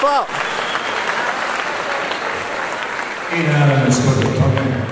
fuck? Uh, In Adams for